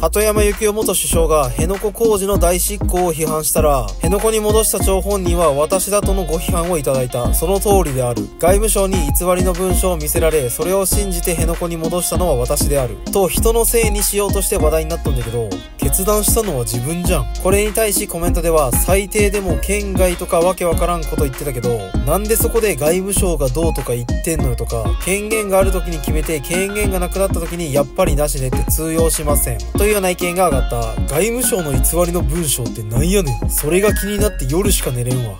鳩山幸夫元首相が辺野古工事の大執行を批判したら、辺野古に戻した張本人は私だとのご批判をいただいた。その通りである。外務省に偽りの文書を見せられ、それを信じて辺野古に戻したのは私である。と人のせいにしようとして話題になったんだけど、決断したのは自分じゃん。これに対しコメントでは、最低でも県外とかわけわからんこと言ってたけど、なんでそこで外務省がどうとか言ってんのよとか、権限がある時に決めて権限がなくなった時にやっぱりなしねって通用しません。というような意見が上がった。外務省の偽りの文章ってなんやねん。それが気になって夜しか寝れんわ。